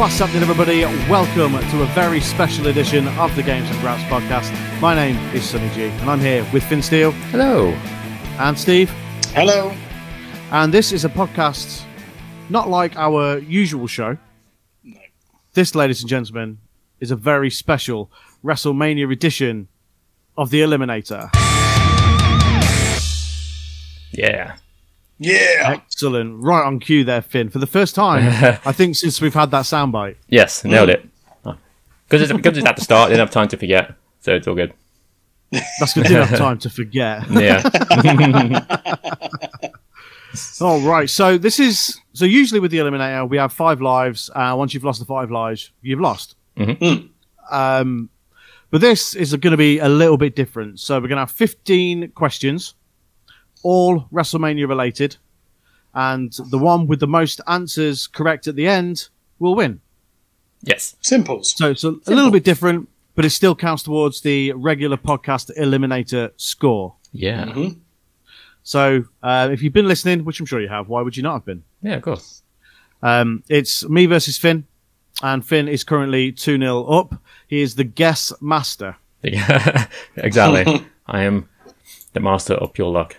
What's happening, everybody? Welcome to a very special edition of the Games and Graps podcast. My name is Sonny G, and I'm here with Finn Steele Hello. and Steve. Hello. And this is a podcast not like our usual show. No. This, ladies and gentlemen, is a very special WrestleMania edition of the Eliminator. Yeah. Yeah. Excellent. Right on cue there, Finn. For the first time, I think, since we've had that soundbite. Yes, nailed it. Because it's, because it's at the start, didn't have time to forget, so it's all good. That's good enough time to forget. Yeah. All right. So this is so usually with the eliminator we have five lives. Uh, once you've lost the five lives, you've lost. Mhm. Um, but this is going to be a little bit different. So we're going to have fifteen questions, all WrestleMania related, and the one with the most answers correct at the end will win. yes. simple. So it's a, a little bit different, but it still counts towards the regular podcast eliminator score. Yeah. Mhm. So uh, if you've been listening, which I'm sure you have, why would you not have been? Yeah, of course. Um, it's me versus Finn, and Finn is currently 2 0 up. He is the guess master. Yeah. Exactly. I am the master of pure luck.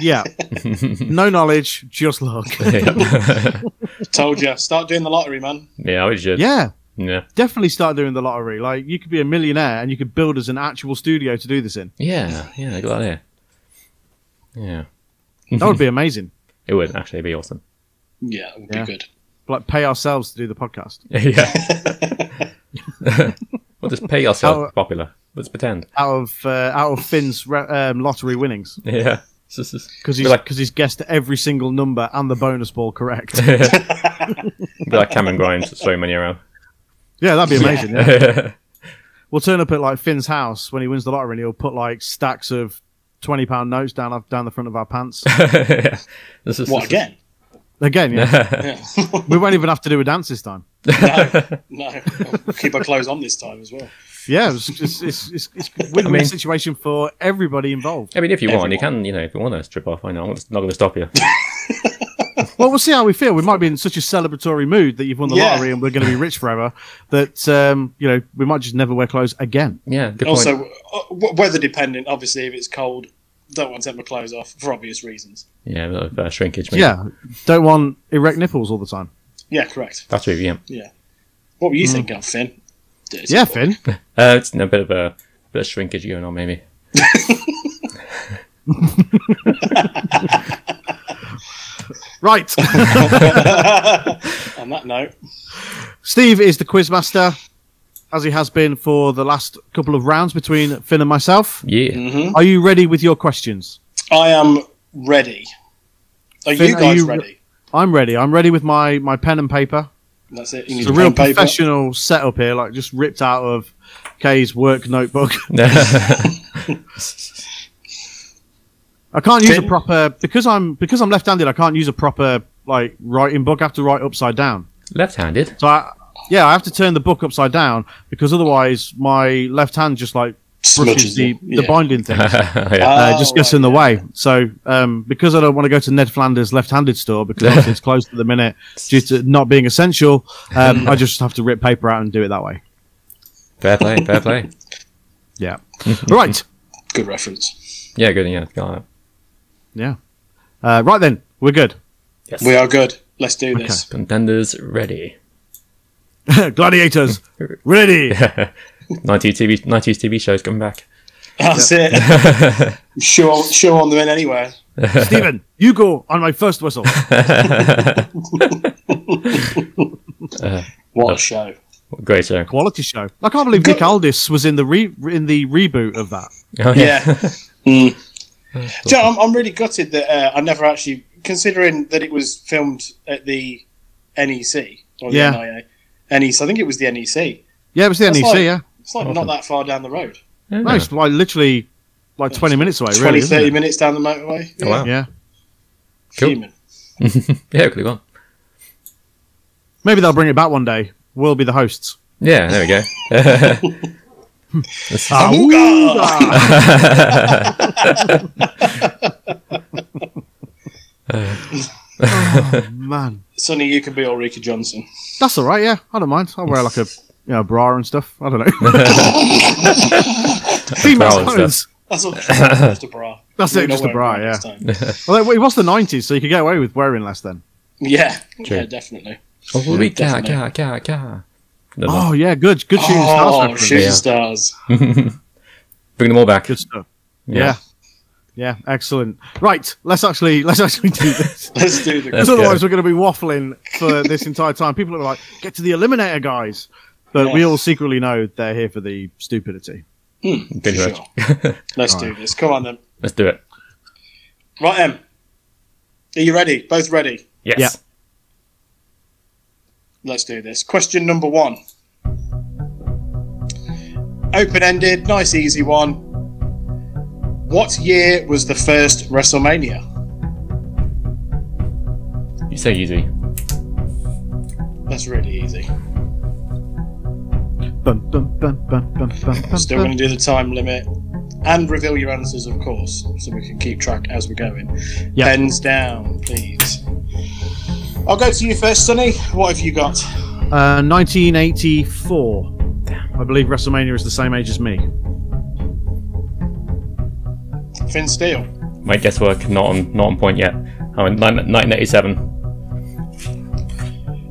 Yeah. no knowledge, just luck. Told you. Start doing the lottery, man. yeah, I should. yeah. Yeah. Definitely start doing the lottery. Like, you could be a millionaire and you could build us an actual studio to do this in. Yeah. Yeah, good idea. Yeah. That would be amazing. It would actually be awesome. Yeah, it would Yeah. be good. Like, pay ourselves to do the podcast. yeah. we'll just pay ourselves Oh. popular. Let's pretend. Out of uh, out of Finn's re- um, lottery winnings. Yeah. It's just- it's- Because he's, like, cause he's guessed every single number and the bonus ball correct. be like Cameron Grimes throwing money around. yeah, that'd be amazing. Yeah. We'll turn up at like Finn's house when he wins the lottery, and he'll put like stacks of twenty pound notes down uh, down the front of our pants. This is What again? Again, yeah, Yeah. we won't even have to do a dance this time. no, no. Keep our clothes on this time as well. Yeah, it's it's it's, it's, it's a win-win I mean- situation for everybody involved. I mean, if you want, you can, you know, if you want to strip off, I know, I'm not going to stop you. Well, we'll see how we feel. We might be in such a celebratory mood that you've won the Yeah. lottery and we're going to be rich forever. That um, you know, we might just never wear clothes again. Yeah, good point. Also, uh, weather dependent. Obviously, if it's cold, don't want to take my clothes off for obvious reasons. yeah, a bit of uh, shrinkage. Maybe. Yeah, don't want erect nipples all the time. Yeah, correct. that's true. Yeah, Yeah. What were you thinking of, Finn? Dirty. Yeah, boy. Finn. uh, it's a bit of a bit of shrinkage going on, maybe. Right. On that note, Steve is the quizmaster, as he has been for the last couple of rounds between Finn and myself. Yeah, mhm. Are you ready with your questions? I am ready. Are Finn, you are guys you- ready? I'm ready. I'm ready with my, my pen and paper. That's it. You It's a real paper. professional setup here, like just ripped out of Kay's work notebook. I can't use a proper because I'm because I'm left-handed. I can't use a proper like writing book. I have to write upside down. left-handed. So I, yeah, I have to turn the book upside down because otherwise my left hand just like brushes Smudges the, it, the yeah. binding thing. yeah. uh, just Oh, gets right, in the yeah. way. So um, because I don't want to go to Ned Flanders' left-handed store because it's closed at the minute due to not being essential, um, I just have to rip paper out and do it that way. Fair play, fair play. Yeah. right. Good reference. Yeah, good. Yeah, got it. Yeah. Uh, right then, we're good. Yes. We are good. Let's do this. contenders ready. Gladiators, ready. 90s TV, 90s TV shows coming back. That's it. Show, show on them in anywhere. Stephen, you go on my first whistle. What a show. Great show. Quality show. I can't believe Nick Aldis was in the re- in the reboot of that. Oh, Yeah. Mm. Do you know, I'm, I'm really gutted that uh, I never actually, considering that it was filmed at the NEC or the Yeah. NIA. NEC, I think it was the NEC. Yeah, it was the That's NEC. like- yeah, It's like not that far down the road. Yeah. no, it's like literally like twenty minutes away. 20, really, isn't 30 it? minutes down the motorway. Oh, wow. Yeah, Cool. Human. yeah, could have gone. maybe they'll bring it back one day. We'll be the hosts. Yeah, there we go. Ah, oh man, Sonny, you can be Ulrika Jonsson. That's all right. Yeah, I don't mind. I'll wear like a you know bra and stuff. I don't know. Female Bra clothes. That's all. just a bra. That's We're it, not just a bra, yeah. time. Well, it was the '90s, so you could get away with wearing less then. Yeah, True. yeah, definitely. Oh, Ulrika, definitely. ka, ka, ka. Oh yeah, good, good shooting oh, stars. Oh, reference. shooting Yeah. stars. Bring them all back. Good stuff. Yeah. Yeah. yeah, excellent. Right, let's actually let's actually do this. Let's do the. Because otherwise go. we're going to be waffling for this entire time. People are like, "Get to the eliminator, guys!" But we all secretly know they're here for the stupidity. Hmm, Pretty Sure. much. Let's do this. Come on then. Let's do it. Right, Em. Are you ready? Both ready? Yes. Yeah. Let's do this. Question number one. Open ended, nice easy one. What year was the first WrestleMania? You say easy. That's really easy. Bum, bum, bum, bum, bum, bum, bum, Still going to do the time limit and reveal your answers, of course, so we can keep track as we're going. Yeah. Pens down, please. I'll go to you first, Sonny. What have you got? Uh, 1984. I believe WrestleMania is the same age as me. Finn Steele. My guesswork not on not on point yet. I'm in 1987.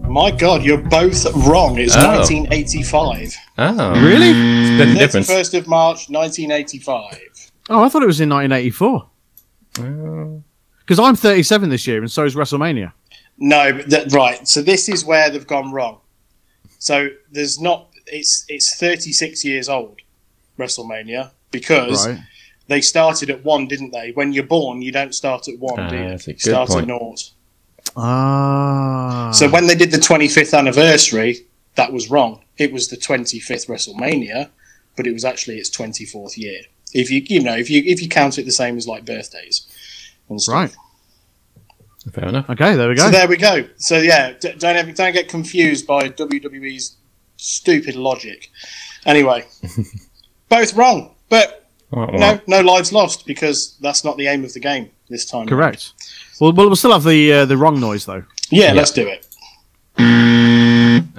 My God, you're both wrong. It's Oh. 1985. Oh. Really? Split the difference. 31st of March, 1985. Oh, I thought it was in 1984. Oh. Because I'm 37 this year, and so is WrestleMania. No, but that, right. So this is where they've gone wrong. So there's not. It's it's 36 years old, WrestleMania, because Right. they started at one, didn't they? When you're born, you don't start at one, Ah, do you? that's a You good start point. at naught. Ah. So when they did the 25th anniversary, that was wrong. It was the 25th WrestleMania, but it was actually its 24th year. If you you know if you if you count it the same as like birthdays. And stuff. Right. Fair enough. Okay, there we go. So there we go. So yeah, d- don't ever, don't get confused by WWE's stupid logic. Anyway, both wrong, but All right, no, right. no lives lost because that's not the aim of the game this time. Correct. Well, well, we'll still have the uh, the wrong noise though. Yeah, let's do it.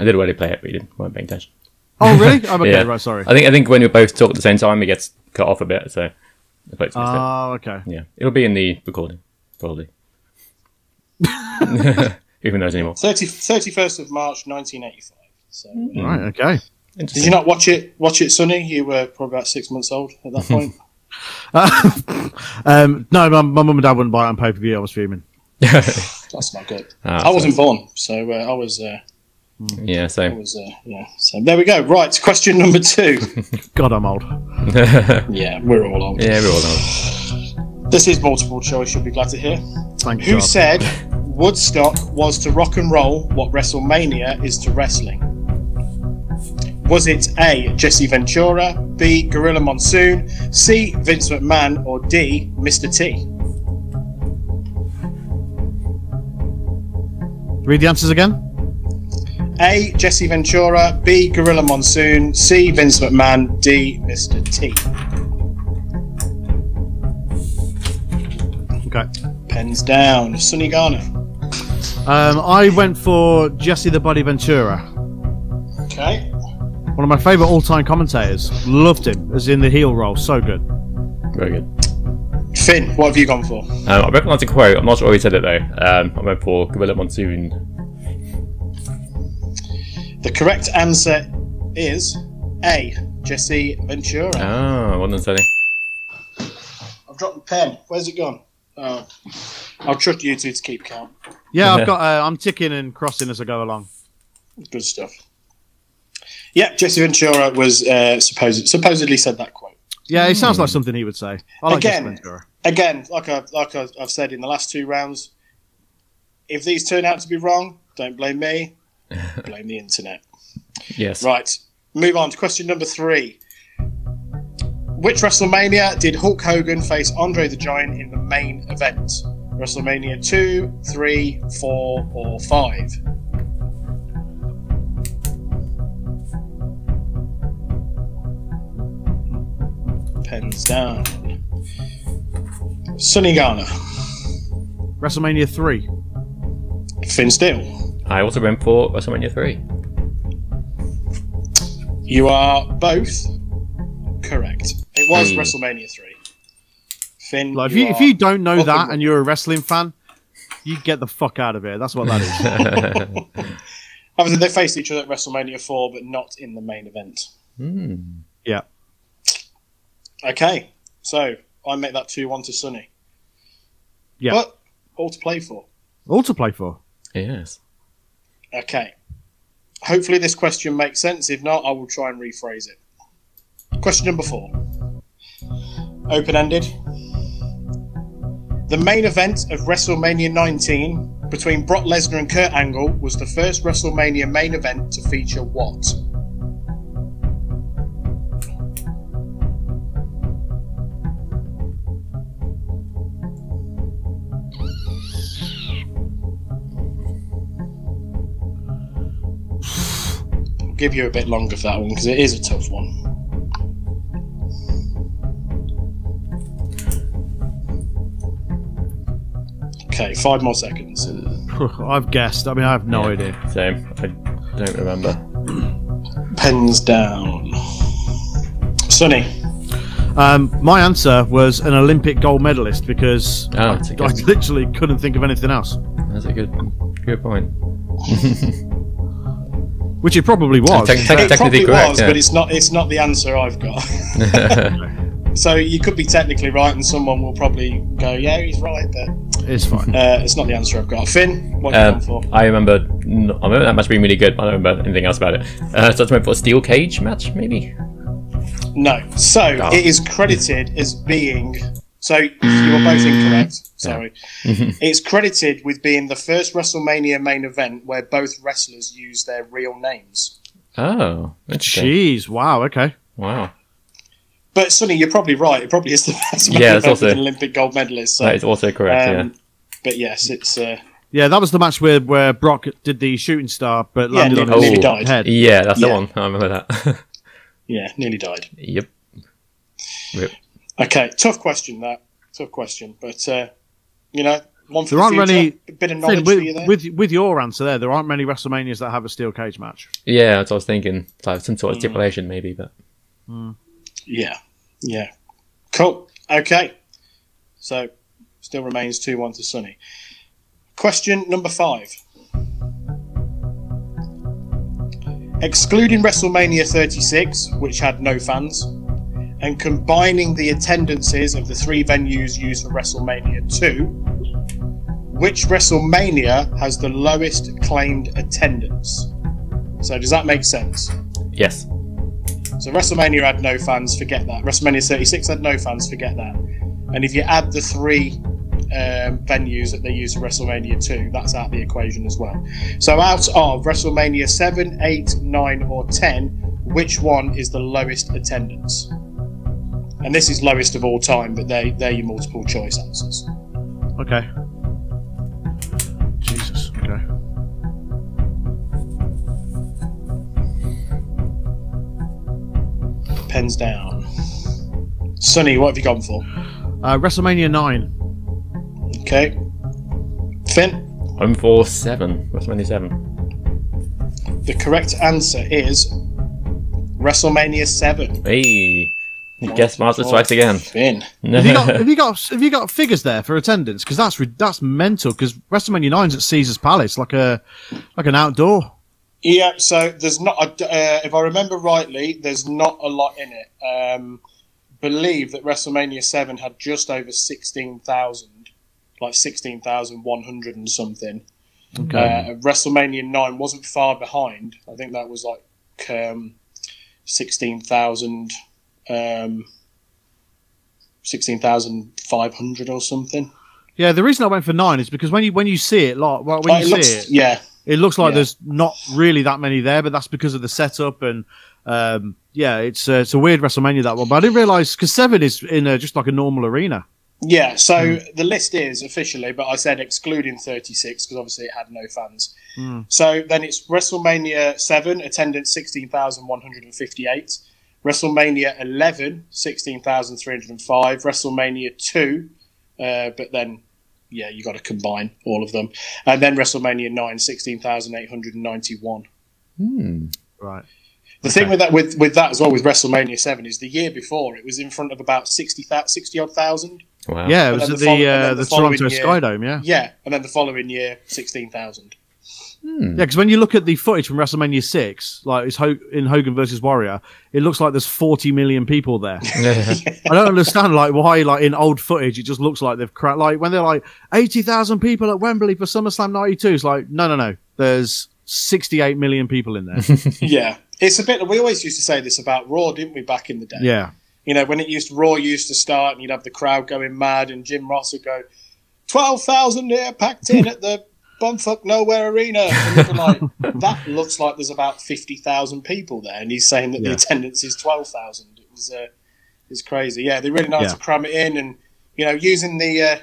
I did already play it, but you didn't weren't paying attention. Oh, really? I'm okay. Yeah. Right. Sorry. I think I think when we both talk at the same time, it gets cut off a bit. So, I played some. Oh, okay. yeah, it'll be in the recording probably. Even though it's anymore. 30, 31st of March, 1985. So, uh, Right. Okay. did you not watch it? Watch it, Sonny? You were probably about six months old at that point. Um, no, my, my mum and dad wouldn't buy it on pay per view. I was fuming. That's not good. Ah, I wasn't born, so uh, I was. Uh, Yeah, I same. was. Uh, yeah. So there we go. Right. Question number two. God, I'm old. yeah, we're all old. Yeah, we're all old. This is multiple choice. You'll be glad to hear. Thank you. Who God. said Woodstock was to rock and roll what WrestleMania is to wrestling? Was it A. Jesse Ventura, B. Gorilla Monsoon, C. Vince McMahon, or D. Mr. T? Read the answers again. A. Jesse Ventura, B. Gorilla Monsoon, C. Vince McMahon, D. Mr. T. Okay. Pens down. Sonny Garner. Um, I went for Jesse the Body Ventura. Okay. One of my favourite all-time commentators. Loved him as in the heel role. So good. Very good. Finn, what have you gone for? Um, I recognise the quote. I'm not sure he said it though. Um, I went for Gorilla Monsoon. The correct answer is A. Jesse Ventura. Ah, well done, Sonny. I've dropped the pen. Where's it gone? Oh. I'll trust you two to keep count. Yeah, I've got. Uh, I'm ticking and crossing as I go along. Good stuff. Yeah, Jesse Ventura was uh, supposed supposedly said that quote. Yeah, it sounds like something he would say. I like Again. Again, like I like I've said in the last two rounds, if these turn out to be wrong, don't blame me. blame the internet. Yes. Right. Move on to question number three. Which WrestleMania did Hulk Hogan face Andre the Giant in the main event? WrestleMania 2, 3, 4, or 5? Pens down. Sonny Garner. WrestleMania three. Finn Steele. I also went for WrestleMania 3. You are both correct. It was Hey. WrestleMania 3. Finn, Like if you, if you don't know that and- and you're a wrestling fan, you get the fuck out of here. That's what that is. Obviously, they faced each other at WrestleMania 4, but not in the main event. Hmm. yeah. Okay, so I make that 2 1 to Sonny. Yeah. But all to play for. All to play for. Yes. Okay. Hopefully, this question makes sense. If not, I will try and rephrase it. Question number four open ended. The main event of WrestleMania 19 between Brock Lesnar and Kurt Angle was the first WrestleMania main event to feature what? Give you a bit longer for that one because it is a tough one. Okay, five more seconds. I've guessed. I mean, I have no Yeah. idea. Same. I don't remember. Pens down. Sonny. Um, my answer was an Olympic gold medalist because Oh, I, it's a I good- literally couldn't think of anything else. That's a good good point. Which it probably was. Tec- in tec- fact. It Technically probably correct, was, yeah. but it's not. It's not the answer I've got. so you could be technically right, and someone will probably go, "Yeah, he's right," but it's fine. uh, it's not the answer I've got. Finn, what are you Um, going for? I remember. n- I remember that match being really good. but I don't remember anything else about it. Uh, so I went for a steel cage match, maybe. No. So Oh. it is credited as being. So you were both incorrect. Sorry. it's credited with being the first WrestleMania main event where both wrestlers use their real names. Oh, interesting. Jeez. Wow. Okay. Wow, But Sonny, you're probably right. It probably is the best main Yeah, it's event also- with an Olympic gold medalist. So, that is also correct. um, But yes, it's uh, Yeah, that was the match where where Brock did the shooting star, but Yeah, landed nearly- on his nearly died. head. yeah. Yeah, that's the one. I remember that. yeah, nearly died. yep. Rip. Okay, tough question that. Tough question, but uh, you know, one There the aren't future. many- A bit of Finn, knowledge for you with, there. with with your answer there, there aren't many WrestleManias that have a steel cage match. Yeah, that's what I was thinking. Like some Mm. sort of stipulation, maybe, but Yeah, yeah, cool. Okay, so still remains two one to Sonny. Question number five. Excluding WrestleMania 36, which had no fans, and combining the attendances of the three venues used for WrestleMania 2, which WrestleMania has the lowest claimed attendance? So, does that make sense? yes. So WrestleMania had no fans, forget that. WrestleMania 36 had no fans, forget that. And if you add the three um, venues that they use for WrestleMania 2, that's out the equation as well. So out of WrestleMania 7, 8, 9, or 10, which one is the lowest attendance? And this is lowest of all time, but they, they're your multiple choice answers. Okay. Jesus. Okay. Pens down. Sonny, what have you gone for? Uh, WrestleMania nine. Okay. Finn? I'm for seven. WrestleMania seven. The correct answer is WrestleMania 7. Hey, guess Master strikes again. Finn. Have you got have you got have you got figures there for attendance? Because that's that's mental. Because WrestleMania nine's at Caesar's Palace, like a like an outdoor. Yeah, so there's not, a, uh, if I remember rightly, there's not a lot in it. Um, believe that WrestleMania 7 had just over 16,000, like 16,100 and something. Okay. Uh, WrestleMania 9 wasn't far behind. I think that was like um, 16,000, um, 16,500 or something. yeah, the reason I went for nine is because when you when you see it, like well, when Like, you it see looks, it, yeah, it looks like Yeah. there's not really that many there, but that's because of the setup and um, yeah, it's uh, it's a weird WrestleMania that one. But I didn't realize because seven is in a, just like a normal arena. Yeah, so the list is officially, but I said excluding 36 because obviously it had no fans. So then it's WrestleMania 7, attendance 16,158. WrestleMania 11, 16,305. WrestleMania 2, uh, but then yeah, you got to combine all of them. And then WrestleMania 9, 16,891. Right. The thing with that with, with that as well with WrestleMania 7 is the year before it was in front of about 60, 60 odd thousand. Wow. Yeah, it was then at the the, fol- and uh, the, the Toronto year- Skydome, yeah. Yeah, and then the following year 16,000. Hmm. Yeah, because when you look at the footage from WrestleMania 6, like it's Ho- in Hogan versus Warrior, it looks like there's 40 million people there. I don't understand like why like in old footage it just looks like they've cracked. like when they're like 80,000 people at Wembley for SummerSlam 92 it's like no no no there's 68 million people in there. yeah. It's a bit, we always used to say this about Raw, didn't we, back in the day? yeah. You know, when it used Raw used to start and you'd have the crowd going mad and Jim Ross would go, 12,000 here packed in at the Bumfuck Nowhere Arena. And like, that looks like there's about 50,000 people there. And he's saying that the attendance is 12,000. It was, uh, it's crazy. Yeah, they really how Yeah. to cram it in and, you know, using the, uh,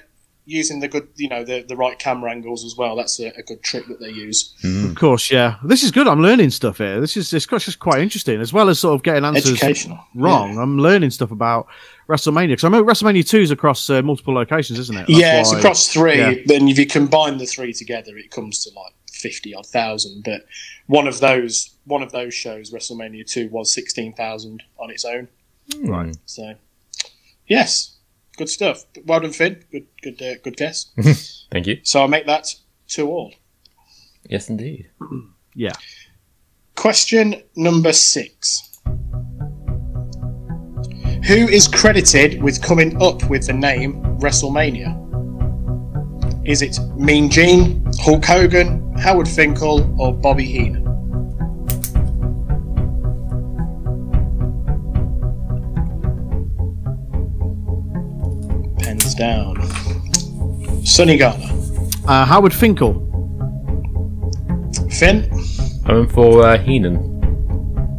using the good, you know, the, the right camera angles as well. That's a, a good trick that they use. Of course, yeah. This is good. I'm learning stuff here. This is it's just quite interesting, as well as sort of getting answers Educational. wrong. I'm learning stuff about WrestleMania because I know WrestleMania two is across uh, multiple locations, isn't it? That's yeah, it's why- across three. yeah. Then if you combine the three together, it comes to like fifty odd thousand. But one of those, one of those shows, WrestleMania two, was sixteen thousand on its own. Right. So, yes, good stuff. Well done, Finn. Good, good, uh, good guess. Thank you. So I'll make that two all. Yes, indeed. Yeah. Question number six. Who is credited with coming up with the name WrestleMania? Is it Mean Gene, Hulk Hogan, Howard Finkel, or Bobby Heenan? Down. Sonny Garner. Uh, Howard Finkel. Finn? I'm in for uh, Heenan.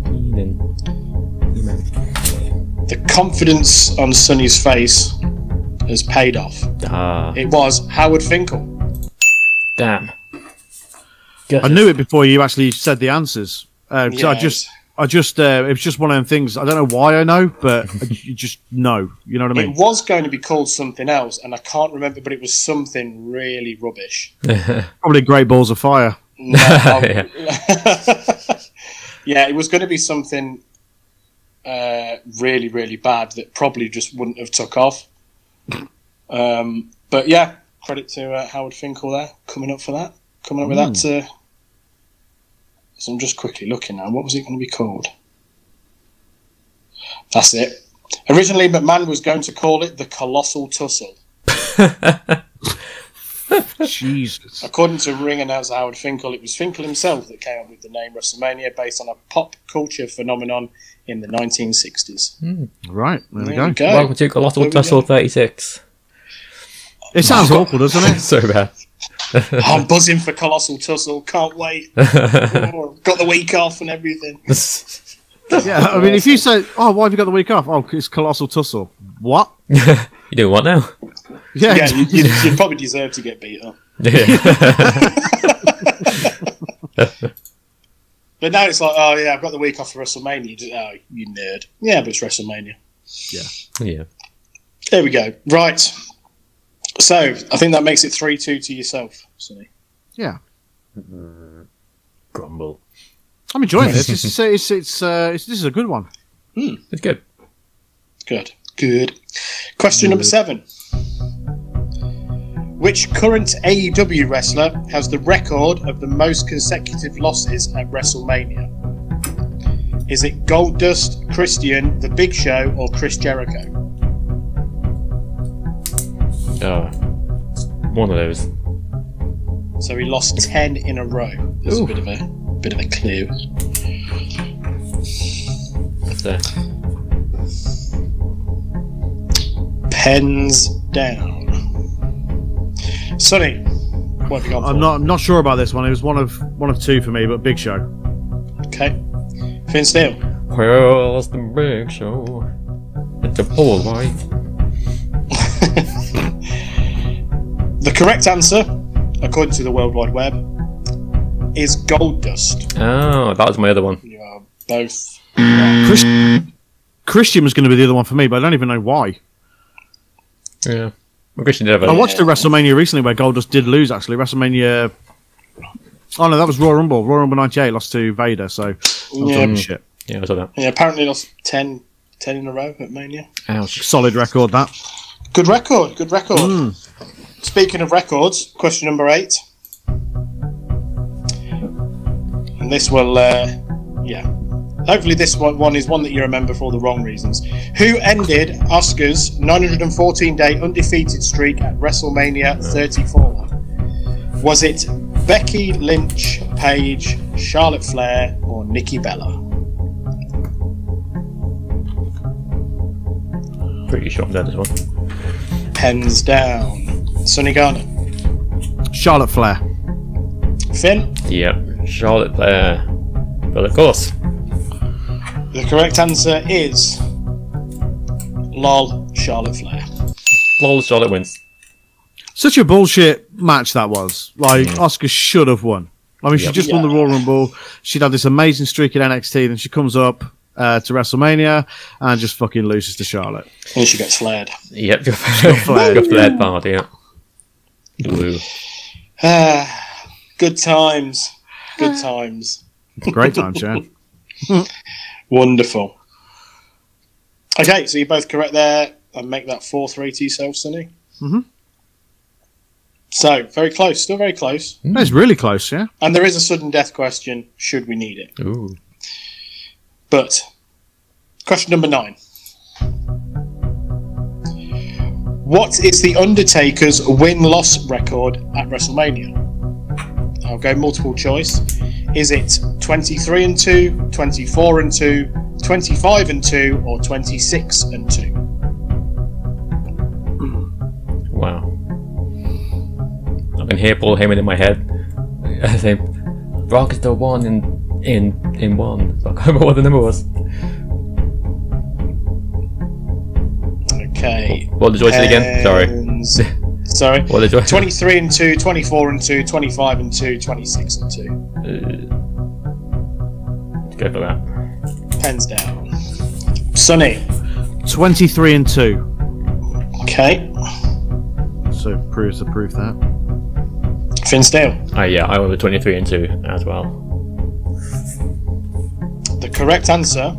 Heenan. The confidence on Sonny's face has paid off. Ah, It was Howard Finkel. damn. I knew it before you actually said the answers. Uh, 'cause I Yeah, just, I just, uh, it was just one of them things. I don't know why I know, but I- you just know. You know what I mean? It was going to be called something else, and I can't remember, but it was something really rubbish. Probably Great Balls of Fire. No, Yeah. yeah, it was going to be something uh, really, really bad that probably just wouldn't have took off. Um, but yeah, credit to uh, Howard Finkel there, coming up for that, coming up with that. So I'm just quickly looking now. What was it going to be called? That's it. Originally, McMahon was going to call it the Colossal Tussle. Jesus. According to ring announcer Howard Finkel, it was Finkel himself that came up with the name WrestleMania based on a pop culture phenomenon in the 1960s. Hmm. Right. There we go. we go. Welcome to Colossal Tussle 36. It sounds awful, doesn't it? so bad. I'm buzzing for Colossal Tussle. Can't wait. Oh, Got the week off and everything. Yeah. I mean, if you say, "Oh, why have you got the week off?" Oh, it's Colossal Tussle. What? you doing what now? Yeah. Yeah, you, you, you probably deserve to get beat up. But now it's like, oh yeah, I've got the week off for WrestleMania. You just, oh, you nerd. Yeah, but it's WrestleMania. Yeah. yeah. There we go. Right. So I think that makes it three-two to yourself, Sonny. yeah. Grumble. I'm enjoying this. It's it's it's, it's, uh, it's this is a good one. It's good. Good. Good. Question number seven. Which current AEW wrestler has the record of the most consecutive losses at WrestleMania? Is it Goldust, Christian, The Big Show, or Chris Jericho? Oh. One of those. So we lost ten in a row. There's a bit of a bit of a clue. So, Pens down. Sonny, what have you gone for? I'm not I'm not sure about this one. It was one of one of two for me, but Big Show. Okay. Finn Steele. well, it's the big show. It's a pole wife. The correct answer, according to the World Wide Web, is Goldust. Oh, that was my other one. You are both. Chris- Christian was going to be the other one for me, but I don't even know why. Yeah. Well, Christian did have a I watched a WrestleMania recently where Goldust did lose. Actually, WrestleMania. Oh no, that was Royal Rumble. Royal Rumble '98 lost to Vader. So I'm Yeah. talking shit. Yeah, I saw that. Yeah, apparently lost 10, 10 in a row at Mania. Ouch. Solid record that. Good record. Good record. Hmm. Speaking of records, question number eight. And this will, uh, yeah. Hopefully, this one, one is one that you remember for all the wrong reasons. Who ended Asuka's 914 day undefeated streak at WrestleMania 34? Was it Becky Lynch, Paige, Charlotte Flair, or Nikki Bella? Pretty sure I'm dead this one. Pens down. Sonny Garner. Charlotte Flair. Finn. Yep. Charlotte Flair. But of course. The correct answer is lol Charlotte Flair. Lol, Charlotte wins. Such a bullshit match that was. Like Asuka should have won. I mean, she Yep. just won the Yeah. Royal Rumble. She'd had this amazing streak at NXT. Then she comes up uh, to WrestleMania and just fucking loses to Charlotte. And she gets flared. Yep. Got flared. Got flared part, yeah. Woo. Ah, good times. Good times. Great time, Sharon. Wonderful. Okay, so you're both correct there. And make that 4 3 to yourself, Sonny. Mhm. So, very close. Still very close. It's really close, yeah. And there is a sudden death question, should we need it. Ooh. But, question number nine. What is The Undertaker's win loss record at WrestleMania? I'll go multiple choice. Is it 23 and 2, 24 and 2, 25 and 2, or 26 and 2? Wow. I've been here Paul Heyman in my head. I think Brock is the one in in in one. I can't remember what the number was. Okay. What the choices again? Sorry. Sorry. What the choices? 23 and 2, 24 and 2, 25 and 2, 26 and 2. Uh, go for that. Pens down. Sonny. 23 and 2. Okay. So proves the proof that. Finn Steele. Oh yeah, I went with twenty three and two as well. The correct answer.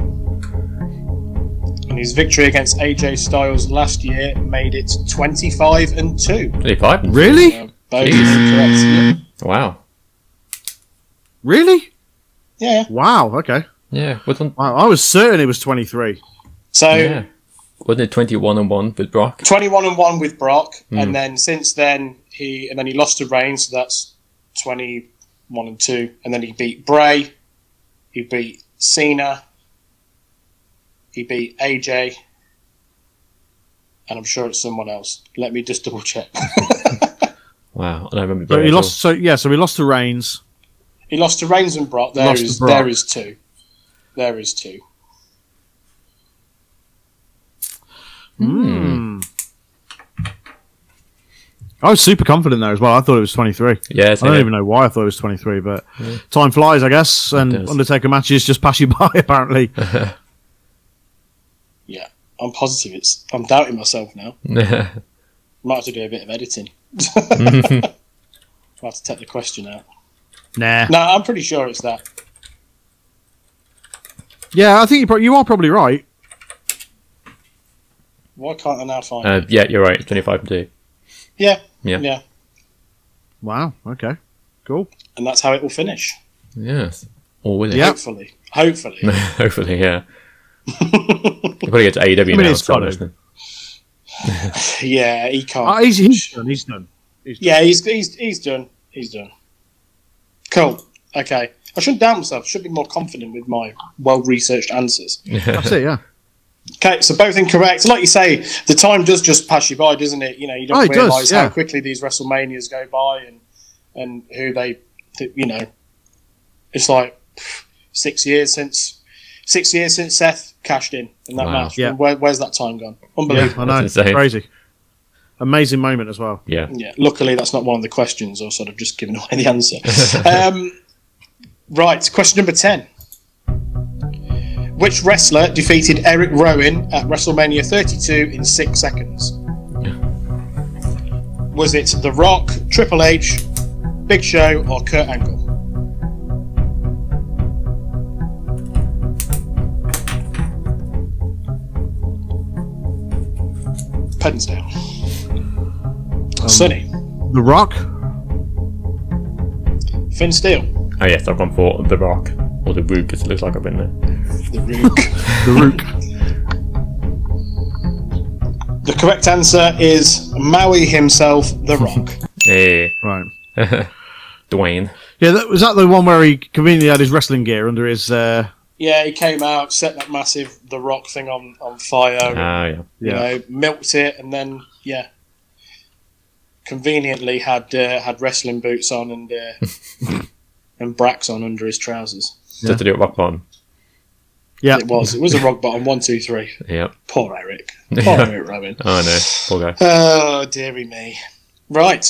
And his victory against AJ Styles last year made it 25 and 2. Twenty five. Really? Uh, both Jeez. correct. Wow. Really? Yeah. yeah. Wow, okay. Yeah. Wasn't Wow, I was certain it was 23. So yeah. Wasn't it twenty one and one with Brock? 21 and 1 with Brock. Hmm. And then since then, he and then he lost to Reigns, so that's 21 and 2. And then he beat Bray. He beat Cena. He beat AJ. And I'm sure it's someone else. Let me just double check. Wow. I don't remember. So he at lost. So yeah, so he lost to Reigns. He lost to Reigns and Brock. There lost is Brock. there is two. There is two. Hmm. I was super confident there as well. I thought it was 23. all. Yeah. I don't yeah. even know why I thought it was 23, but time flies, I guess. And. Undertaker matches just pass you by, apparently. Yeah, I'm positive. It's. I'm doubting myself now. Might have to do a bit of editing. Might have to take the question out. nah. No, I'm pretty sure it's that. Yeah, I think you, pro- you are probably right. Why can't I now find? uh, it? yeah, you're right. Twenty five and two. Yeah, Yeah. yeah, Wow. Okay. Cool. and that's how it will finish. Yes. Or will it? Yeah. Hopefully, hopefully. Hopefully, yeah. You'll probably get to AEW I mean, now. it's start gotta. yeah, he can't. Uh, he's, he's done. He's done. He's done. yeah, he's he's he's done. He's done. Cool. Okay. I shouldn't doubt myself. I should be more confident with my well researched answers. That's it. Yeah. Okay, so both incorrect. Like you say, the time does just pass you by, doesn't it? You know, you Oh, don't it does, realise yeah. how quickly these WrestleManias go by and and who they, th- you know, it's like six years since six years since Seth cashed in in that Wow. match. Yeah. Where, where's that time gone? Yeah. Unbelievable. I know. That's insane. Crazy. Amazing moment as well. Yeah. Yeah. Luckily, that's not one of the questions, or sort of just giving away the answer. um, right. Question number ten. Which wrestler defeated Eric Rowan at WrestleMania 32 in six seconds? Was it The Rock, Triple H, Big Show, or Kurt Angle? Pens down. Sonny, The Rock. Finn Steele, Oh yes, I've gone for the Rock or the Rook, as it looks like I've been there. The Rook. The Rook. the correct answer is Maui himself, The Rock. Hey, right. Dwayne. Yeah, that, was that the one where he conveniently had his wrestling gear under his? Uh, yeah, he came out, set that massive The Rock thing on, on fire. Ah, yeah. you yeah. know, milked it, and then yeah, conveniently had uh, had wrestling boots on and uh, and bracks on under his trousers. Yeah. Just to do it rock bottom. yeah. It was it was a rock bottom one two three. Yep. Poor Eric, poor Yeah. Eric Rowan. Oh no, poor guy. Oh dearie me. Right,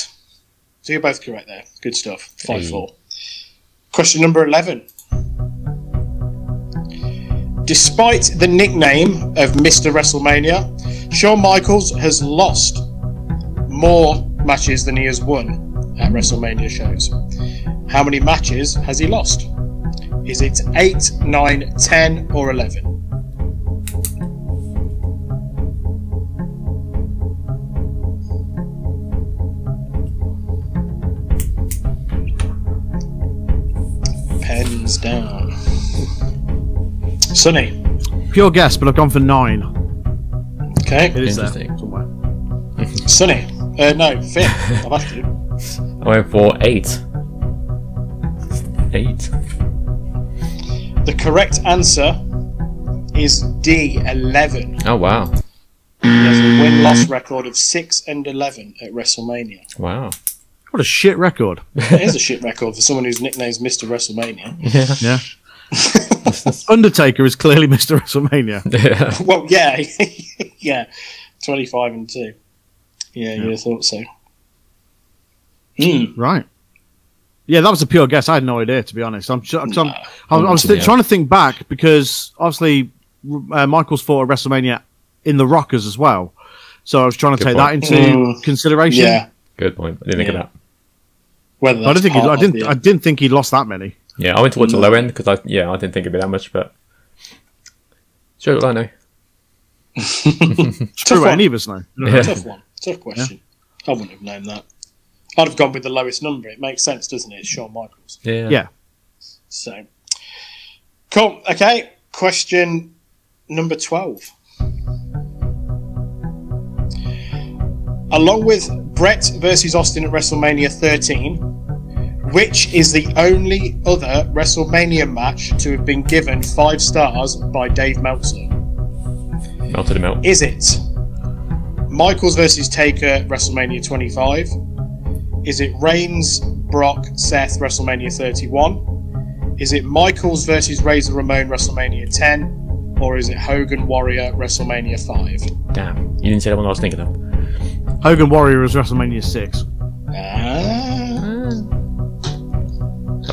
so you're both correct there. Good stuff. Five Hey. four. Question number eleven. Despite the nickname of Mr. WrestleMania, Shawn Michaels has lost more matches than he has won at WrestleMania shows. How many matches has he lost? Is it 8, 9, 10, or 11? Pens down. Sonny. Pure guess, but I've gone for nine. Okay. It is there Interesting. somewhere. Sonny. Uh, no, Finn. I've asked you. I went for eight. Eight. The correct answer is D, 11. Oh wow, He has a win loss record of 6 and 11 at WrestleMania. wow. What a shit record. It is a shit record for someone whose nickname is Mr. WrestleMania. Yeah. Yeah. Undertaker is clearly Mr. WrestleMania. Yeah. Well, yeah. yeah. 25 and 2. Yeah, you thought so. Hmm. Right. Yeah, that was a pure guess. I had no idea, to be honest. I'm, I'm, I'm, I was, I was Yeah. th- trying to think back because obviously uh, Michaels fought at WrestleMania in the Rockers as well. So I was trying to Good take point. that into Mm. consideration. Yeah. Good point. I didn't think of that. Whether I didn't think he, I didn't. the- I didn't think he lost that many. Yeah, I went towards the mm. low end because I yeah I didn't think it'd be that much, but sure I know. It's Tough true. one. Any of us know. Yeah. Tough one. Tough question. I wouldn't have known that. I'd have gone with the lowest number. It makes sense, doesn't it? It's Shawn Michaels. Yeah. Yeah. So, cool. Okay. Question number 12. Along with Brett versus Austin at WrestleMania 13, which is the only other WrestleMania match to have been given five stars by Dave Meltzer? Melted him out. Is it Michaels versus Taker WrestleMania 25? Is it Reigns, Brock, Seth WrestleMania 31? Is it Michaels versus Razor Ramon WrestleMania 10? Or is it Hogan Warrior WrestleMania 5? Damn, you didn't say the one I was thinking of. Hogan Warrior was WrestleMania six. Ah.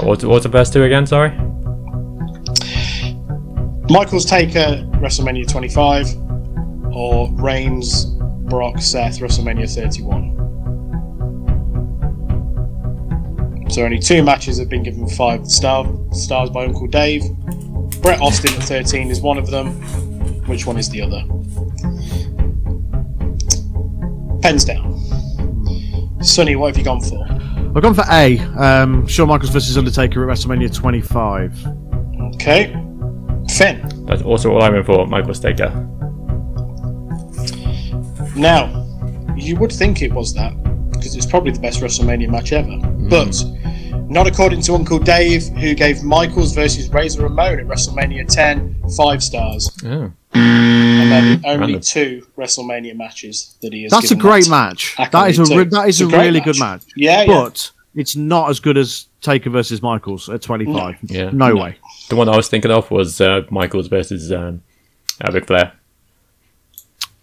What's, what's the first two again? Sorry. Michaels Taker WrestleMania 25 or Reigns, Brock, Seth WrestleMania 31? So only two matches have been given five star stars by Uncle Dave. Brett Austin at 13 is one of them. Which one is the other? Pens down. Sonny, what have you gone for? I've gone for A. Um, Shawn Michaels versus Undertaker at WrestleMania 25. Okay. Finn. That's also all I went for. Michaels Taker. Now, you would think it was that because it's probably the best WrestleMania match ever, but not according to Uncle Dave, who gave Michaels versus Razor Ramon at WrestleMania 10 five stars, Oh. And only Random. two WrestleMania matches that he has. That's a great that match. That accolade is a re- that is It's a, great really good match. Yeah, yeah. But it's not as good as Taker versus Michaels at 25. Yeah. No, No. way. The one I was thinking of was uh, Michaels versus um, uh, Ric Flair.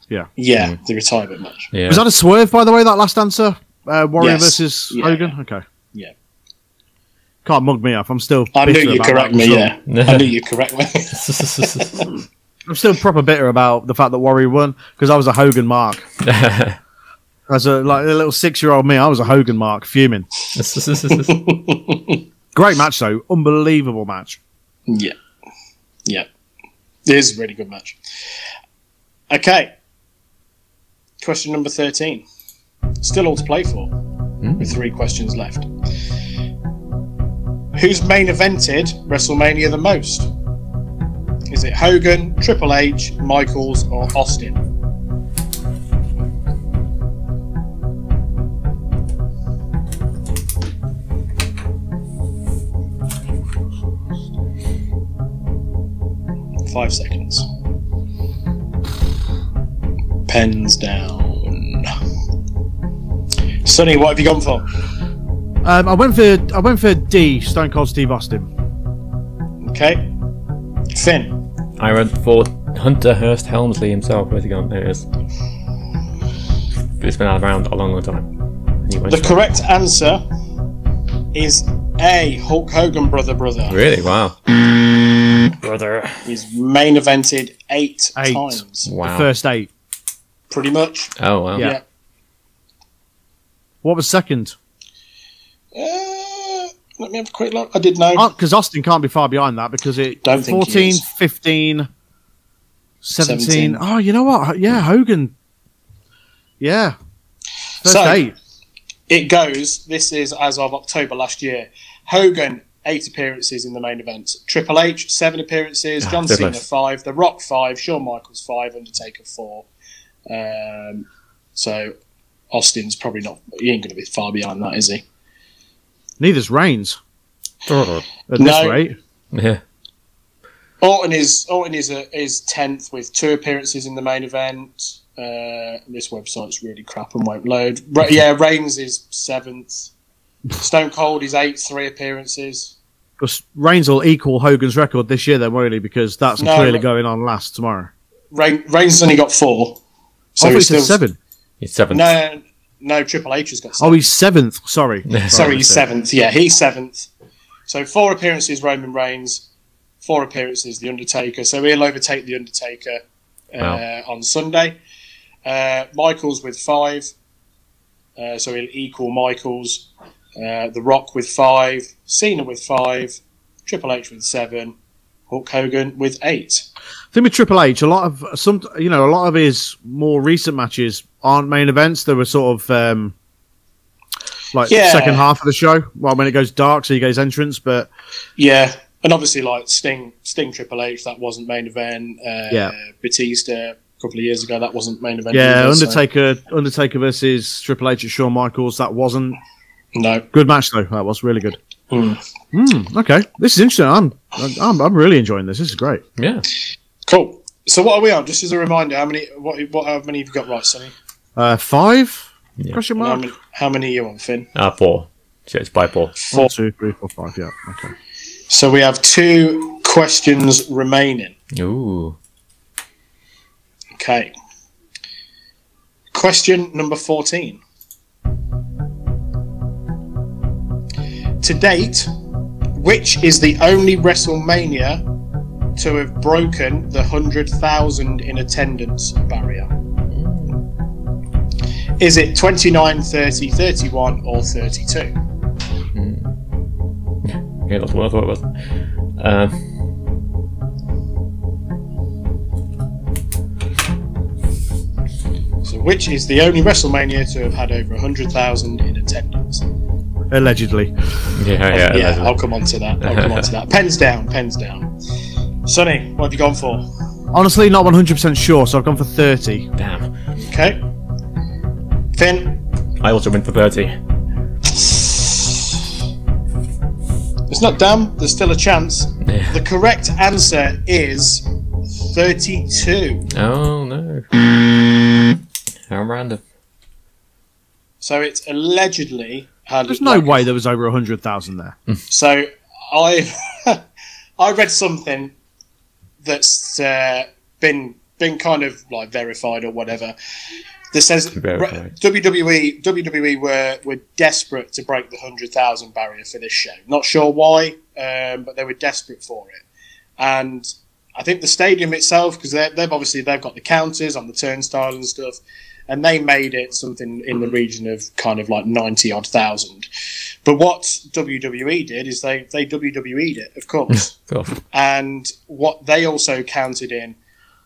Yeah. Yeah, the retirement match. Yeah. Was that a swerve, by the way, that last answer? Uh, Warrior Yes. versus Yeah. Hogan? Okay. Yeah. Can't mug me up. I'm still. I knew you'd correct me, result. yeah. I knew you'd correct me. I'm still proper bitter about the fact that Warrior won because I was a Hogan mark. As a like a little six-year-old me, I was a Hogan mark, fuming. Great match though, unbelievable match. Yeah. Yeah. It is a really good match. Okay. Question number 13. Still all to play for, hmm. with three questions left. Who's main evented WrestleMania the most? Is it Hogan, Triple H, Michaels, or Austin? Five seconds. Pens down. Sonny, what have you gone for? Um, I went for I went for D, Stone Cold Steve Austin. Okay. Finn. I went for Hunter Hearst Helmsley himself. Where's he gone? There he is. It's been around a long, long time. And The for- correct answer is A. Hulk Hogan, brother, brother. Really? Wow. Brother. He's main evented eight, Eight. times. Wow. The First eight. Pretty much. Oh, wow. Yeah. What was second? Uh, let me have a quick look. I did know. Because Austin can't be far behind that because it Don't 14, 15, 17. 17. Oh, you know what? Yeah, Hogan. Yeah. First So- eight. It goes. This is as of October last year. Hogan eight appearances in the main event. Triple H seven appearances. Ah, John Cena list. five. The Rock five. Shawn Michaels five. Undertaker four. Um, so Austin's probably not. He ain't going to be far behind that, is he? Neither's Reigns at No. this rate. Yeah. Orton is Orton is a, is tenth with two appearances in the main event. Uh, this website's really crap and won't load. Ra- yeah, Reigns is seventh. Stone Cold is eighth, three appearances. Because Reigns will equal Hogan's record this year, then, won't he? Because that's No, clearly but- going on last tomorrow. Reign, Reigns only got four. So So he's he's still seven. He's seventh. No, no, Triple H has got Oh, seven. he's seventh. Sorry. Sorry, he's seventh. Yeah, he's seventh. So four appearances, Roman Reigns. Four appearances, The Undertaker. So he'll overtake The Undertaker uh, Wow. on Sunday. Uh, Michaels with five. Uh, so he'll equal Michaels. Uh, the Rock with five. Cena with five. Triple H with seven. Hulk Hogan with eight. I think with Triple H, a lot of some, you know, a lot of his more recent matches aren't main events. They were sort of um, like Yeah. second half of the show. Well, when it goes dark, so he goes entrance. But Yeah, and obviously like Sting, Sting Triple H, that wasn't main event. Uh, Yeah. Batista a couple of years ago, that wasn't main event. yeah, either, so- Undertaker, Undertaker versus Triple H at Shawn Michaels. That wasn't No. good match though. That was really good. Mm. Hmm. okay, this is interesting. I'm, I'm, I'm really enjoying this. This is great. Yeah. Cool. So what are we on? Just as a reminder, how many? What? What? How many have you got right, Sonny? Uh, five Yeah. question And How many, how many are you on, Finn? Ah, four. So it's by four. One, two, three, four, five. Yeah. Okay. So we have two questions remaining. Ooh. Okay. Question number 14. To date, which is the only WrestleMania to have broken the 100,000 in attendance barrier? Is it 29, 30, 31, or 32? Okay, that's what I thought it was. Um, So, which is the only WrestleMania to have had over 100,000 in attendance? Allegedly. yeah, yeah. Um, yeah, that's- I'll come on to that. I'll come on to that. Pens down, pens down. Sonny, what have you gone for? Honestly, not 100 percent sure. So I've gone for 30. Damn. Okay. Finn, I also went for 30. it's not damn, there's still a chance. Yeah. The correct answer is 32. Oh, no. How random. So it's allegedly had. There's no like- way there was over 100,000 there. So I I read something that's uh, been been kind of like verified or whatever that says Verified. WWE WWE were were desperate to break the hundred thousand barrier for this show. Not sure why, um, but they were desperate for it. And I think the stadium itself, because they've obviously they've got the counters on the turnstile and stuff. And they made it something in the region of kind of like ninety odd thousand. But what WWE did is they they WWE'd it, of course, Cool. and what they also counted in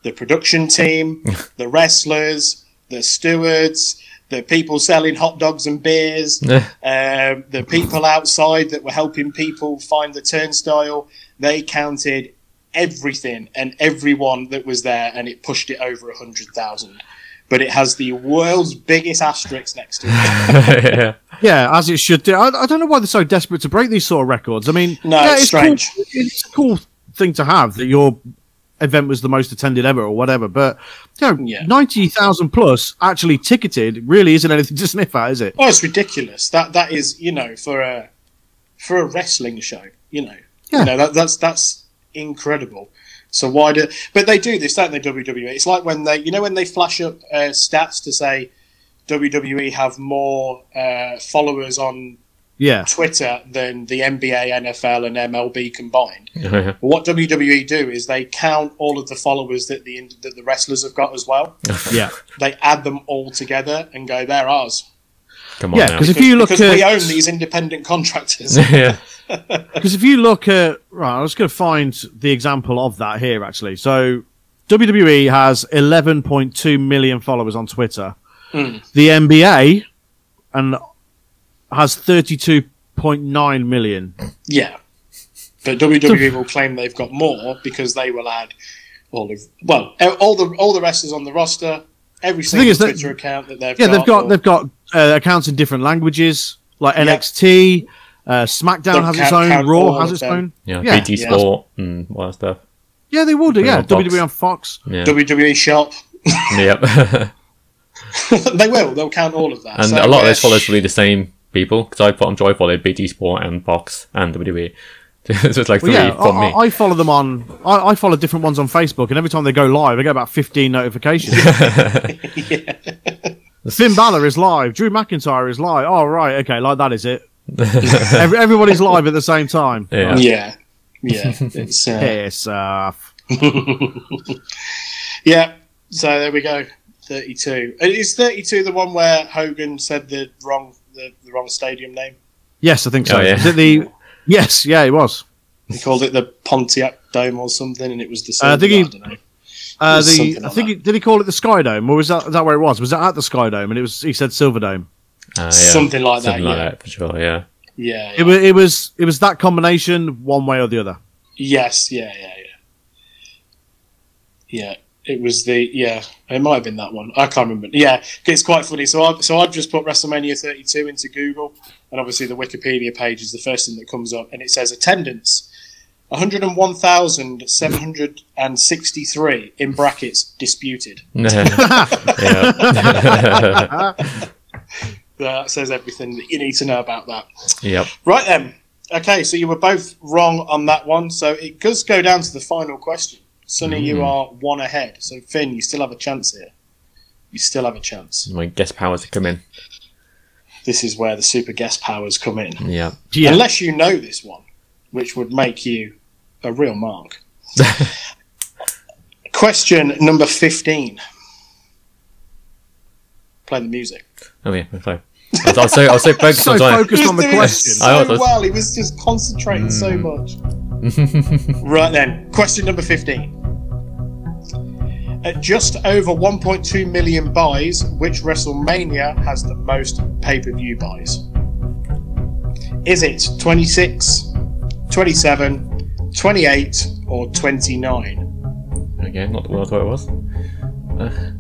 the production team, the wrestlers, the stewards, the people selling hot dogs and beers, um, the people outside that were helping people find the turnstile. They counted everything and everyone that was there, and it pushed it over a hundred thousand. But it has the world's biggest asterisk next to it. yeah. Yeah, as it should do. I, I don't know why they're so desperate to break these sort of records. I mean, No, yeah, it's strange. Cool. It's a cool thing to have that your event was the most attended ever or whatever. But you know, Yeah. ninety thousand plus actually ticketed really isn't anything to sniff at, is it? Oh, it's ridiculous. That that is, you know, for a for a wrestling show, you know, Yeah. you know that, that's that's incredible. So why do? But they do this, don't they? WWE. It's like when they, you know, when they flash up uh, stats to say WWE have more uh, followers on Yeah, Twitter than the NBA, NFL, and MLB combined. Yeah. What WWE do is they count all of the followers that the that the wrestlers have got as well. yeah, They add them all together and go, "They're ours." Come on yeah. Because if you look because we own these independent contractors. yeah. because if you look at right, I was going to find the example of that here actually. So WWE has 11.2 million followers on Twitter. Mm. The NBA and has 32.9 million. yeah, but WWE will claim they've got more because they will add all of well all the all the wrestlers on the roster, every thing single is that- Twitter account that they've Yeah, got. they've got or- they've got uh, accounts in different languages, like Yeah. NXT. Uh, SmackDown They'll has its own. Raw has of its them. own. Yeah. Yeah. BT Yeah. Sport and all that stuff. Yeah, they will do. Yeah, Put it on WWE on Fox. Yeah. WWE shop. yep. they will. They'll count all of that. and So, a lot of uh, those followers will be the same people because I put on Joy followed BT Sport and Fox and WWE. so it's like Well, yeah, from I, me. I I follow them on. I, I follow different ones on Facebook, and every time they go live, I get about fifteen notifications. Finn Balor is live. Drew McIntyre is live. Oh right, okay, like that is it. Every, everybody's live at the same time. yeah. Yeah, yeah. It's uh, Piss off. yeah. So there we go. Thirty-two. Uh, Is thirty-two the one where Hogan said the wrong the, the wrong stadium name? Yes, I think so. Oh, yeah. Is it the? Yes, yeah, it was. He called it the Pontiac Dome or something, and it was the. Uh, I think he- I don't know. Uh, the something I think that. he, did he call it the Sky Dome, or was that is that where it was? Was that at the Sky Dome? And it was he said Silver Dome. Uh, yeah. Something like that, like yeah. that for sure. Yeah. Yeah. It was it was it was that combination, one way or the other. Yes, yeah, yeah, yeah. Yeah, it was the yeah. It might have been that one. I can't remember. Yeah, it's quite funny. So I so I've just put WrestleMania 32 into Google, and obviously the Wikipedia page is the first thing that comes up, and it says attendance. 101,763 in brackets disputed. That says everything that you need to know about that. yep. Right then. Okay, so you were both wrong on that one. So it does go down to the final question. Sonny, you hmm. are one ahead. So Finn, you still have a chance here. You still have a chance. My guess powers to come in. This is where the super guest powers come in. Yeah. Yeah. Unless you know this one, which would make you a real mark. Question number 15. Play the music. Oh yeah. Okay. I was, I was so I was so focused so on trying- focused on the doing question. so I was- well. He was just concentrating so hmm. much. right then, question number 15. At just over 1.2 million buys, which WrestleMania has the most pay per view buys? Is it 26, 27, 28, or 29? Okay, not the one I thought it was. Uh,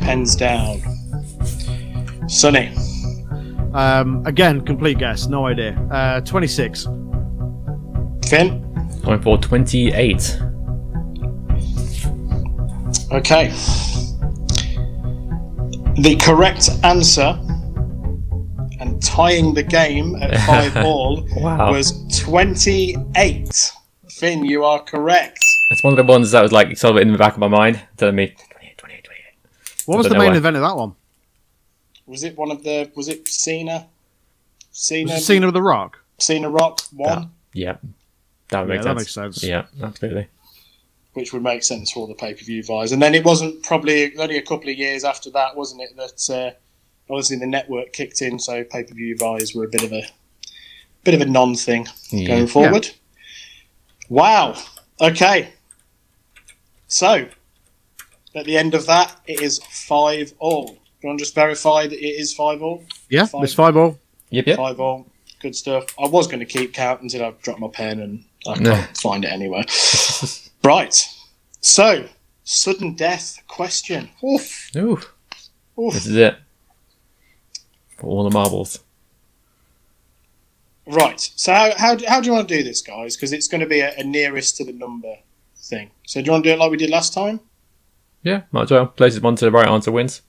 Pens down. Sonny, Um, again, complete guess, no idea. Uh, Twenty six. Finn. going for twenty-eight. Okay. The correct answer and tying the game at five all Wow. was 28. Finn, you are correct. It's one of the ones that was like sort of in the back of my mind, telling me 28, 28, 28. What was the main why. event of that one? Was it one of the was it Cena? Cena, Cena with the Rock. Cena Rock one, Yeah. That would Yeah, make that sense. makes sense. Yeah, absolutely. Which would make sense for all the pay per view buys. And then it wasn't probably only a couple of years after that, wasn't it? That uh, obviously the network kicked in, so pay per view buys were a bit of a bit of a non thing Yeah. going forward. Wow. Okay. So at the end of that, it is five all. Do you want to just verify that it is five all? Yeah, Five. it's five all. Yep, yep. Five all. Good stuff. I was going to keep count until I dropped my pen and I can't find it anywhere. right. So, sudden death question. Oof. Ooh, Oof. this is it. For all the marbles. Right. So, how, how, do- how do you want to do this, guys? Because it's going to be a, a nearest to the number thing. So, do you want to do it like we did last time? Yeah, might as well. Closest one to the right answer wins.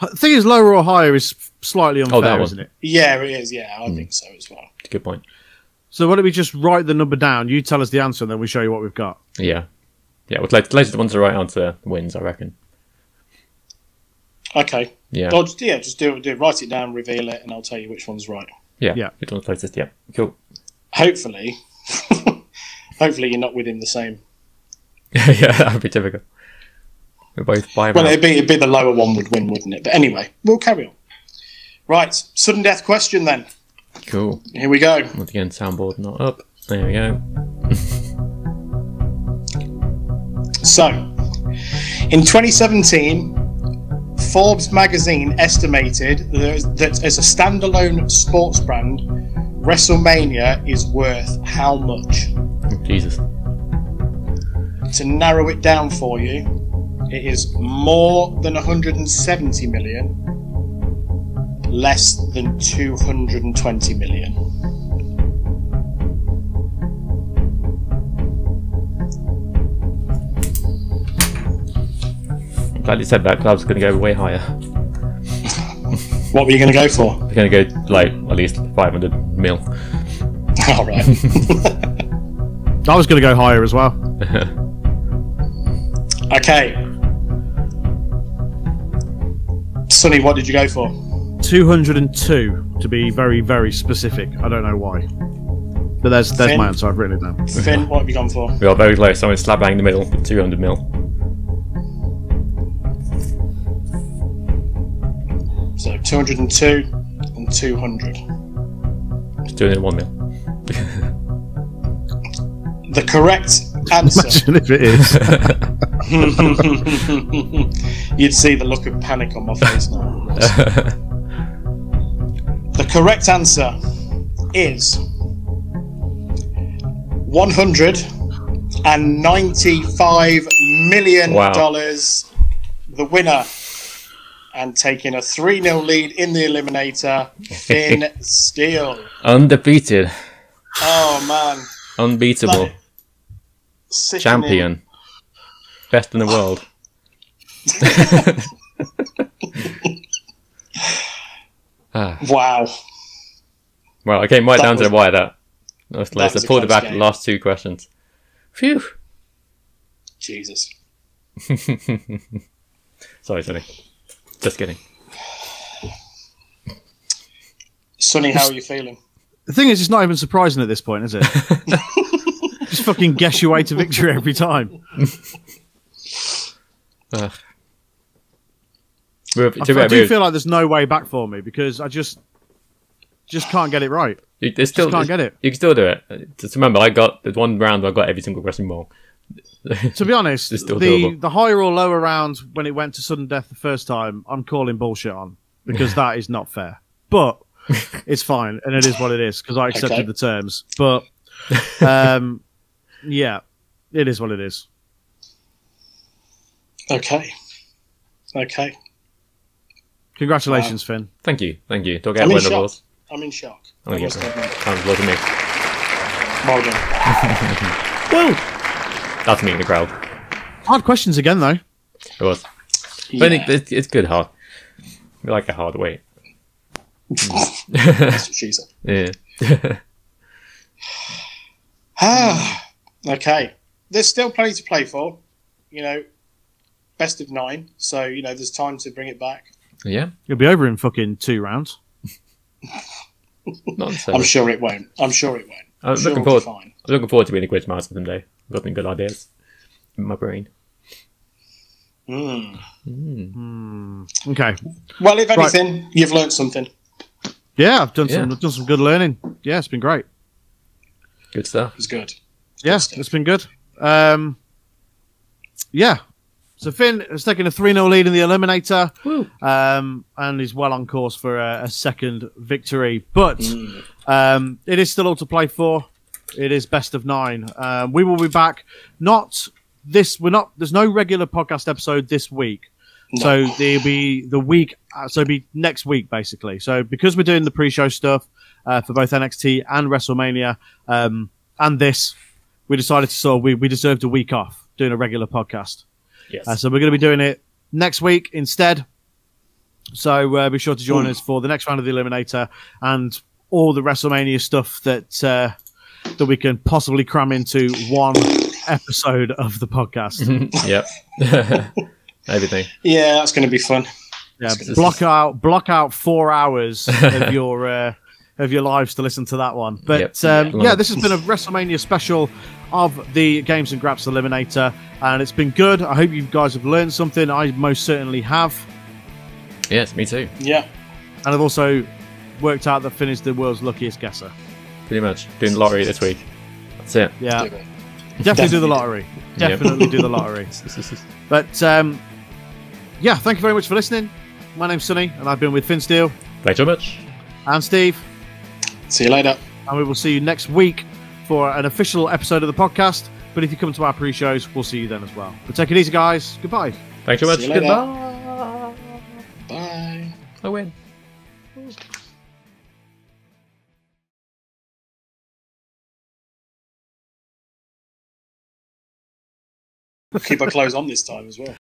The thing is, lower or higher is slightly unfair, Oh, that one. isn't it? Yeah, it is. Yeah. I hmm. think so as well. Good point. So why don't we just write the number down? You tell us the answer, and then we show you what we've got. Yeah. Yeah, well, closest closest one to the right answer wins, I reckon. Okay. Yeah. Or just, yeah, just do it. Do it. Write it down, reveal it, and I'll tell you which one's right. Yeah. Yeah. Which one's closest? Yeah. Cool. Hopefully, hopefully you're not within the same. yeah, yeah, that would be typical. We're both by Well, it'd be, it'd be the lower one would win, wouldn't it? But anyway, we'll carry on. Right, sudden death question then. Cool. Here we go. Once again, soundboard not up. There we go. So, in 2017, Forbes magazine estimated that, as a standalone sports brand, WrestleMania is worth how much? Jesus. To narrow it down for you, it is more than 170 million, less than 220 million. I'm glad you said that because I was going to go way higher. What were you going to go for? I'm going to go like at least 500 mil. All right. I was going to go higher as well. Okay. Sonny, what did you go for? 202 to be very, very specific. I don't know why. But there's there's Finn? my answer. I've written it down. Finn, what have you gone for? We are very close. So I'm slap bang in the middle with 200 mil. So 202 and 200. Just doing it in one mil. The correct answer. Imagine if it is. You'd see the look of panic on my face now. correct answer is 195 million Wow. dollars. The winner and taking a 3 0 lead in the eliminator, Finn Steele. Undefeated. Oh man. Unbeatable. Sickening. Champion. Best in the world. ah. Wow. Well, I came right That down to was- the wire that. That was close. was I a pulled it back game. the last two questions. Phew. Jesus. Sorry, Sonny. Just kidding. Sonny, how are you feeling? the thing is, it's not even surprising at this point, is it? Just fucking guess your way to victory every time. Ugh. We're, I, I do we're- feel like there's no way back for me because I just just can't get it right. you, there's still, can't get it. You can still do it. Just remember, I got there's one round where I got every single question wrong. To be honest, still the doable. the higher or lower round when it went to sudden death the first time, I'm calling bullshit on because that is not fair. But it's fine, and it is what it is because I accepted Okay. the terms. But um, yeah, it is what it is. Okay. Okay. Congratulations, Finn. Thank you, thank you. Do I get I'm in one shock. applause? I'm in shock. Oh, I yeah. must admit. Round of applause to me. Well done. Woo! That's me in the crowd. Hard questions again, though. It was. But Yeah, it, it's, it's good hard. We like a hard weight. that's what she said. Yeah. Ah, okay. There's still plenty to play for. You know, best of nine. So, you know, there's time to bring it back. Yeah. You'll be over in fucking two rounds. Nonsense. I'm sure it won't. I'm sure it won't. I'm sure looking forward. fine. I'm looking forward to being a quiz master someday. I've got some good ideas in my brain. Mm. Okay. Well, if Right. anything, you've learned something. Yeah, I've done some Yeah. done some good learning. Yeah, it's been great. Good stuff. It's good. Yeah, stuff. it's been good. Um, yeah. So Finn has taken a 3 0 lead in the Eliminator um, and is well on course for a, a second victory. But Mm. um, it is still all to play for. It is best of nine. Um, we will be back. Not this. We're not. There's no regular podcast episode this week. So there'll be the week. Uh, so it'll be next week basically. So because we're doing the pre-show stuff uh, for both NXT and WrestleMania um, and this, we decided to sort of we we deserved a week off doing a regular podcast. Yes. Uh, so we're going to be doing it next week instead. So uh, be sure to join us for the next round of the Eliminator and all the WrestleMania stuff that uh, that we can possibly cram into one episode of the podcast. yep. Everything. Yeah, that's going to be fun. Yeah, This block is- out block out four hours of your uh, of your lives to listen to that one. But Yep. um, Yeah. yeah, this has been a WrestleMania special of the Games and Graps Eliminator, and it's been good. I hope you guys have learned something. I most certainly have, Yes, me too. Yeah. and I've also worked out that Finn is the world's luckiest guesser. Pretty much. Doing the lottery this week. That's it. Yeah, Do it. definitely, do the lottery. Definitely do the lottery. But um, yeah, thank you very much for listening. My name's Sonny, and I've been with Finn Steele Thanks so much. and Steve. See you later. and we will see you next week for an official episode of the podcast. But if you come to our pre-shows, we'll see you then as well. But take it easy, guys. Goodbye. Thanks so much. See you later. Goodbye. Bye. I win. Keep our clothes on this time as well.